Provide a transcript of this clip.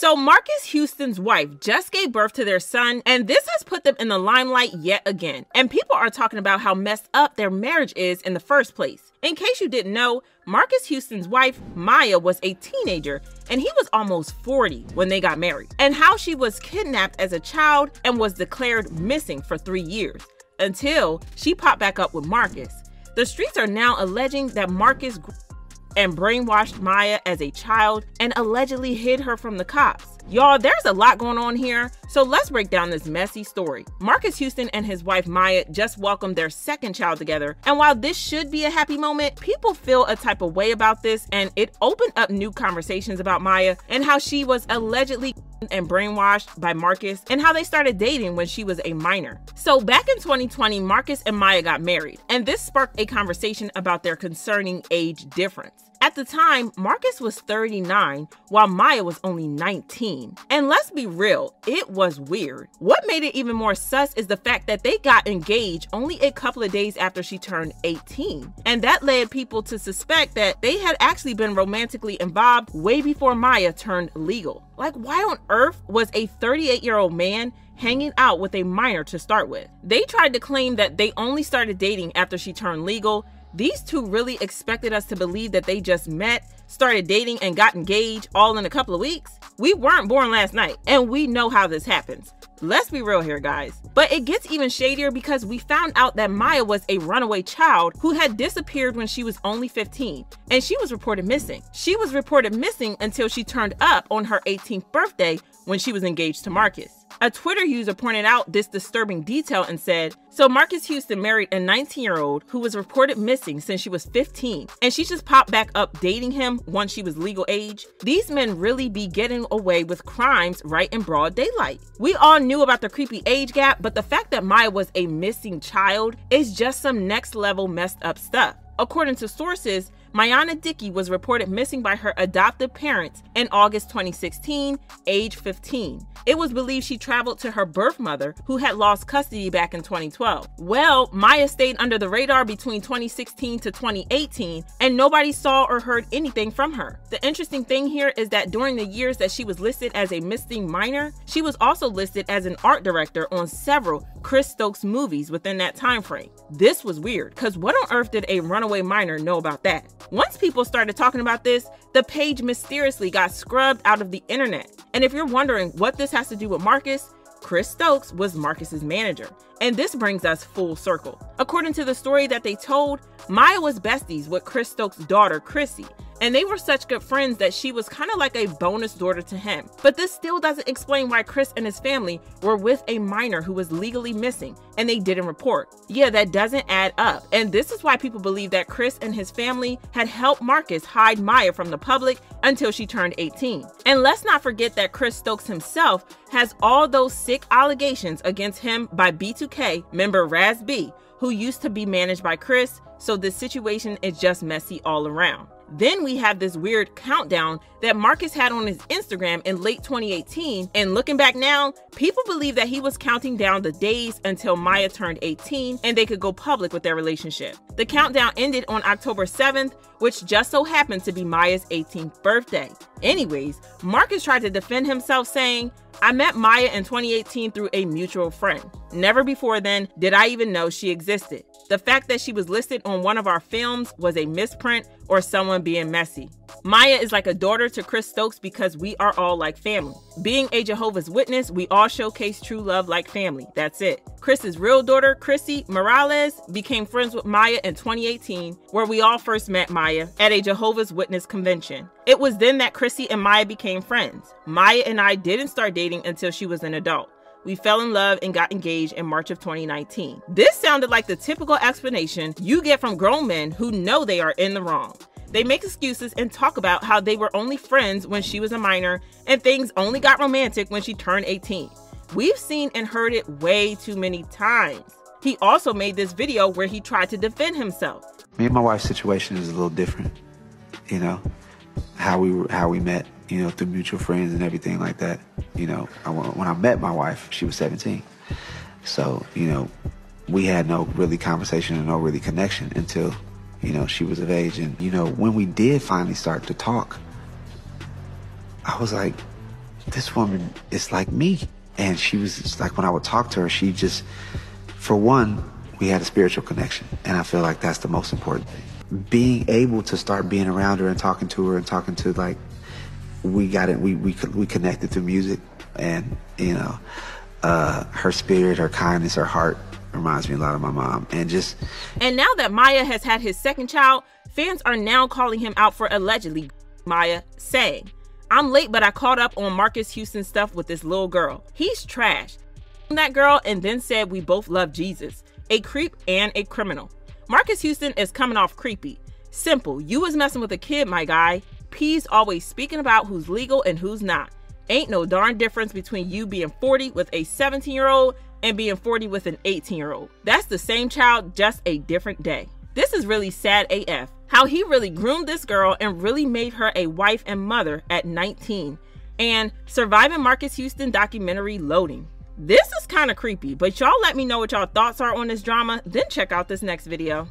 So, Marques Houston's wife just gave birth to their son, and this has put them in the limelight yet again. And people are talking about how messed up their marriage is in the first place. In case you didn't know, Marques Houston's wife, Miya, was a teenager and he was almost 40 when they got married, and how she was kidnapped as a child and was declared missing for three years until she popped back up with Marques. The streets are now alleging that Marques and brainwashed Miya as a child and allegedly hid her from the cops. Y'all, there's a lot going on here, so let's break down this messy story. Marques Houston and his wife Miya just welcomed their second child together, and while this should be a happy moment, people feel a type of way about this, and it opened up new conversations about Miya and how she was allegedly and brainwashed by Marques and how they started dating when she was a minor. So back in 2020, Marques and Miya got married, and this sparked a conversation about their concerning age difference. At the time, Marques was 39 while Miya was only 19. And let's be real, it was weird. What made it even more sus is the fact that they got engaged only a couple of days after she turned 18. And that led people to suspect that they had actually been romantically involved way before Miya turned legal. Like, why on earth was a 38 year old man hanging out with a minor to start with? They tried to claim that they only started dating after she turned legal these two really expected us to believe that they just met, started dating, and got engaged all in a couple of weeks. We weren't born last night, and we know how this happens. Let's be real here, guys. But it gets even shadier because we found out that Miya was a runaway child who had disappeared when she was only 15, and she was reported missing. She was reported missing until she turned up on her 18th birthday when she was engaged to Marques. A Twitter user pointed out this disturbing detail and said, So Marques Houston married a 19 year old who was reported missing since she was 15, and she just popped back up dating him once she was legal age. These men really be getting away with crimes right in broad daylight. We all knew about the creepy age gap, but the fact that Miya was a missing child is just some next level messed up stuff. According to sources, Mayana Dickey was reported missing by her adoptive parents in August 2016, age 15. It was believed she traveled to her birth mother, who had lost custody back in 2012. Well, Miya stayed under the radar between 2016 to 2018, and nobody saw or heard anything from her. The interesting thing here is that during the years that she was listed as a missing minor, she was also listed as an art director on several Chris Stokes movies within that time frame. This was weird, because what on earth did a runaway minor know about that? Once people started talking about this, the page mysteriously got scrubbed out of the internet. And if you're wondering what this has to do with Marques, Chris Stokes was Marques's manager. And this brings us full circle. According to the story that they told, Miya was besties with Chris Stokes' daughter, Chrissy, and they were such good friends that she was kind of like a bonus daughter to him. But this still doesn't explain why Chris and his family were with a minor who was legally missing and they didn't report. Yeah, that doesn't add up. And this is why people believe that Chris and his family had helped Marques hide Miya from the public until she turned 18. And let's not forget that Chris Stokes himself has all those sick allegations against him by B2K member Raz B, who used to be managed by Chris, so the situation is just messy all around. Then we have this weird countdown that Marques had on his Instagram in late 2018. And looking back now, people believe that he was counting down the days until Miya turned 18 and they could go public with their relationship. The countdown ended on October 7th, which just so happened to be Miya's 18th birthday. Anyways, Marques tried to defend himself saying, I met Miya in 2018 through a mutual friend. Never before then did I even know she existed. The fact that she was listed on one of our films was a misprint or someone being messy. Miya is like a daughter to Chris Stokes because we are all like family. Being a Jehovah's Witness, we all showcase true love like family. That's it. Chris's real daughter, Chrissy Morales, became friends with Miya in 2018, where we all first met Miya at a Jehovah's Witness convention. It was then that Chrissy and Miya became friends. Miya and I didn't start dating until she was an adult. We fell in love and got engaged in March of 2019. This sounded like the typical explanation you get from grown men who know they are in the wrong. They make excuses and talk about how they were only friends when she was a minor and things only got romantic when she turned 18. We've seen and heard it way too many times. He also made this video where he tried to defend himself. Me and my wife's situation is a little different, you know, how we how we met, you know, through mutual friends and everything like that. You know, I, when I met my wife, she was 17, so you know, we had no really conversation and no really connection until you know, she was of age. And, you know, when we did finally start to talk, I was like, this woman is like me. And she was just like, when I would talk to her, she just, for one, we had a spiritual connection. And I feel like that's the most important thing. Being able to start being around her and talking to her and talking to like, we got it, we, we, we connected through music and, you know, uh, her spirit, her kindness, her heart reminds me a lot of my mom. And just. And now that Miya has had his second child, fans are now calling him out for allegedly Miya saying, I'm late, but I caught up on marques Houston stuff with this little girl. He's trash. That girl and then said we both love Jesus. A creep and a criminal. Marques Houston is coming off creepy. Simple, you was messing with a kid, my guy. P's always speaking about who's legal and who's not. Ain't no darn difference between you being 40 with a 17 year old and being 40 with an 18 year old. That's the same child, just a different day. This is really sad AF. How he really groomed this girl and really made her a wife and mother at 19. And Surviving Marques Houston documentary loading. This is kind of creepy, but y'all let me know what y'all thoughts are on this drama, then check out this next video.